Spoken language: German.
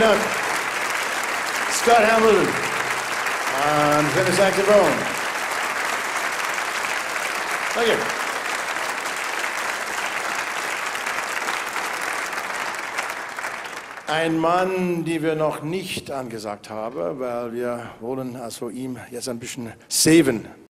Vielen Dank. Scott Hamilton an Tenor Saxophon. Danke. Ein Mann, den wir noch nicht angesagt haben, weil wir wollen also ihm jetzt ein bisschen saven.